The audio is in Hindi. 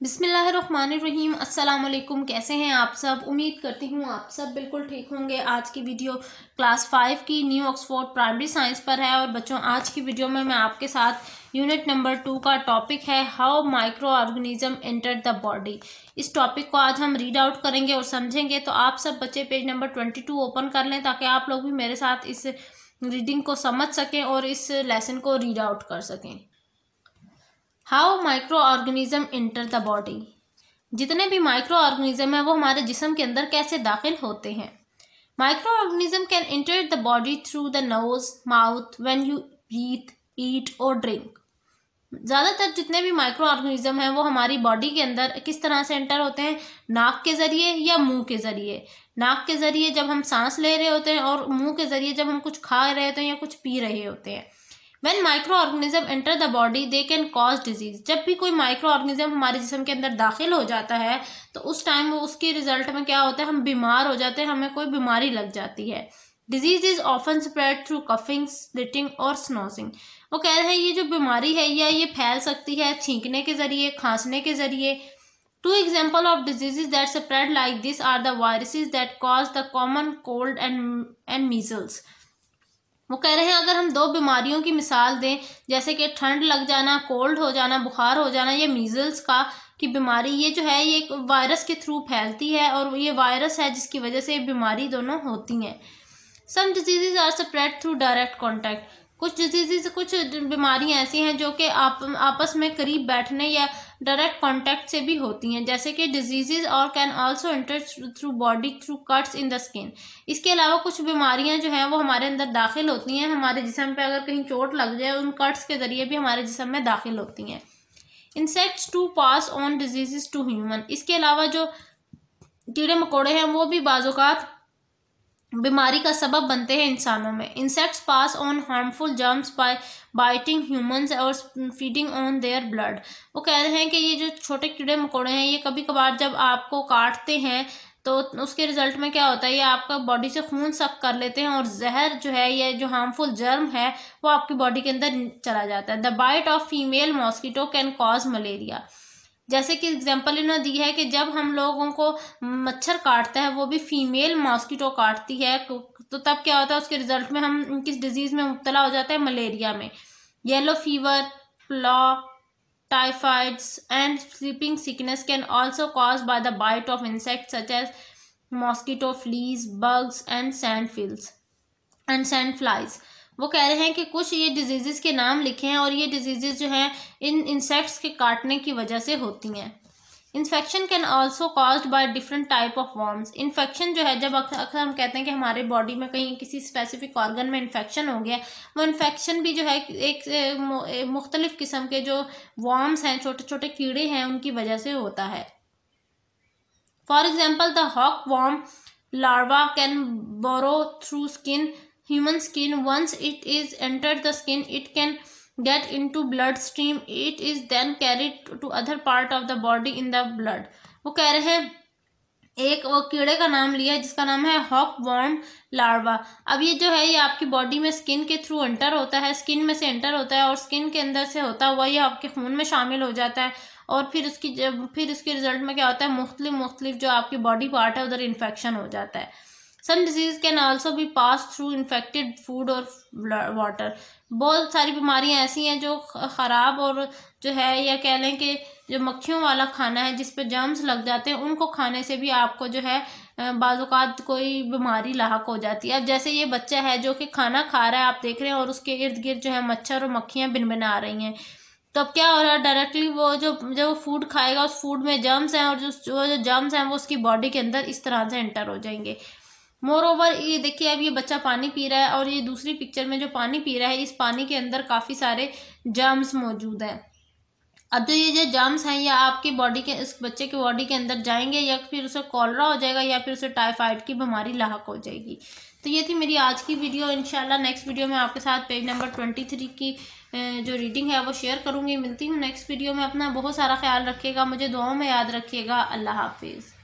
बिसमीम अस्सलाम कैसे हैं आप सब? उम्मीद करती हूँ आप सब बिल्कुल ठीक होंगे। आज की वीडियो क्लास फाइव की न्यू ऑक्सफोर्ड प्राइमरी साइंस पर है और बच्चों, आज की वीडियो में मैं आपके साथ यूनिट नंबर टू का टॉपिक है how micro organism enter the body. इस टॉपिक को आज हम रीड आउट करेंगे और समझेंगे। तो आप सब बच्चे page number twenty two open कर लें ताकि आप लोग भी मेरे साथ इस रीडिंग को समझ सकें और इस लेसन को रीड आउट कर सकें। How micro organism enter the body जितने भी माइक्रो ऑर्गेनिज्म हैं, वो हमारे जिसम के अंदर कैसे दाखिल होते हैं? Micro organism can enter the body through the nose mouth when you breathe eat और ड्रिंक ज़्यादातर जितने भी माइक्रो ऑर्गेनिज्म हैं, वो हमारी बॉडी के अंदर किस तरह से एंटर होते हैं? नाक के ज़रिए या मुँह के ज़रिए? नाक के ज़रिए जब हम सांस ले रहे होते हैं और मुँह के ज़रिए जब हम कुछ खा रहे होते हैं या कुछ पी रहे होते हैं when micro organism enter the body they can cause disease जब भी कोई माइक्रो ऑर्गेनिज्म हमारे जिसम के अंदर दाखिल हो जाता है तो उस टाइम वो उसके रिज़ल्ट में क्या होता है? हम बीमार हो जाते हैं, हमें कोई बीमारी लग जाती है। Disease is often spread through coughing spitting और स्नोसिंग वो कह रहे हैं, ये जो बीमारी है, या ये फैल सकती है छींकने के ज़रिए, खांसने के ज़रिए? Two example of diseases that spread like this are the viruses that cause the common cold and and measles वो कह रहे हैं, अगर हम दो बीमारियों की मिसाल दें, जैसे कि ठंड लग जाना, कोल्ड हो जाना, बुखार हो जाना, ये मीजल्स का की बीमारी, ये जो है, ये एक वायरस के थ्रू फैलती है और ये वायरस है जिसकी वजह से ये बीमारी दोनों होती हैं। Some disease are spread through direct contact कुछ डिजीजेज कुछ बीमारियाँ ऐसी हैं जो कि आप, आपस में करीब बैठने या डायरेक्ट कांटेक्ट से भी होती हैं। जैसे कि डिजीजेज और can also enter through body through cuts in the skin इसके अलावा कुछ बीमारियाँ जो हैं वो हमारे अंदर दाखिल होती हैं। हमारे जिसम पे अगर कहीं चोट लग जाए, उन कट्स के ज़रिए भी हमारे जिसम में दाखिल होती हैं। Insects to pass on diseases to human इसके अलावा जो कीड़े मकोड़े हैं, वो भी बाज़ात बीमारी का सबब बनते हैं इंसानों में। Insects pass on harmful germs by biting humans और फीडिंग ऑन देयर ब्लड वो कह रहे हैं कि ये जो छोटे कीड़े मकोड़े हैं, ये कभी कभार जब आपको काटते हैं तो उसके रिज़ल्ट में क्या होता है, ये आपका बॉडी से खून सक कर लेते हैं और जहर जो है, ये जो हार्मफुल जर्म है, वो आपकी बॉडी के अंदर चला जाता है। The bite of female mosquito can cause malaria जैसे कि एग्जांपल इन्होंने दी है कि जब हम लोगों को मच्छर काटता है, वो भी फीमेल मॉस्किटो काटती है तो तब क्या होता है, उसके रिज़ल्ट में हम किस डिज़ीज़ में मुबतला हो जाते हैं मलेरिया में। Yellow fever flu typhoids and sleeping sickness can also cause by the bite of insect such as mosquito fleas bugs and sand flies and sand flies वो कह रहे हैं कि कुछ ये डिज़ीज़ के नाम लिखे हैं और ये डिज़ीज़ जो हैं, इन इंसेक्ट्स के काटने की वजह से होती हैं। Infection can also caused by different type of worms infection जो है, जब अक्सर हम कहते हैं कि हमारे बॉडी में कहीं किसी स्पेसिफिक ऑर्गन में इन्फेक्शन हो गया, वो इन्फेक्शन भी जो है, एक मुख्तलिफ़ किस्म के जो वॉर्म्स हैं छोटे छोटे कीड़े हैं, उनकी वजह से होता है। For example the hook worm larva can burrow through skin human skin. Once it is entered the skin, it can get into stream it is then carried to other part of the body in the blood. वो कह रहे हैं, एक वो कीड़े का नाम लिया है, जिसका नाम है हॉक वॉर्म लार्वा। अब ये जो है, ये आपकी बॉडी में स्किन के थ्रू एंटर होता है स्किन में से एंटर होता है, और स्किन के अंदर से होता हुआ ये आपके खून में शामिल हो जाता है। और फिर उसकी फिर उसके रिज़ल्ट में क्या होता है मुख्तलिफ़ मुख्तलिफ़ जो आपकी बॉडी पार्ट है, उधर इन्फेक्शन हो जाता है। सम डिज़ीज़ कैन ऑल्सो भी पास थ्रू इन्फेक्टेड फ़ूड और वाटर बहुत सारी बीमारियाँ ऐसी हैं जो ख़राब और जो है, या कह लें कि जो मक्खियों वाला खाना है, जिस पे जर्म्स लग जाते हैं, उनको खाने से भी आपको जो है बाज़ात कोई बीमारी लाक हो जाती है। अब जैसे ये बच्चा है जो कि खाना खा रहा है, आप देख रहे हैं, और उसके इर्द गिर्द जो है मच्छर और मक्खियाँ बिन बिना रही हैं। तो अब क्या हो रहा है डायरेक्टली वो जो जो फ़ूड खाएगा, उस फ़ूड में जर्म्स हैं, और जो जो जर्म्स हैं, वो उसकी बॉडी के अंदर इस तरह से एंटर हो जाएँगे। मोर ओवर ये देखिए, अब ये बच्चा पानी पी रहा है और ये दूसरी पिक्चर में जो पानी पी रहा है, इस पानी के अंदर काफ़ी सारे जर्म्स मौजूद हैं। अब जो ये जो जर्म्स हैं, या आपकी बॉडी के, इस बच्चे के बॉडी के अंदर जाएँगे या फिर उसे कॉलरा हो जाएगा या फिर उसे टाइफाइड की बीमारी लाक हो जाएगी। तो ये थी मेरी आज की वीडियो इंशाल्लाह नेक्स्ट वीडियो में आपके साथ पेज नंबर ट्वेंटी थ्री की जो रीडिंग है, वो शेयर करूँगी। मिलती हूँ नेक्स्ट वीडियो में। अपना बहुत सारा ख्याल रखिएगा। मुझे दुआओं में याद रखिएगा। अल्लाह हाफिज़।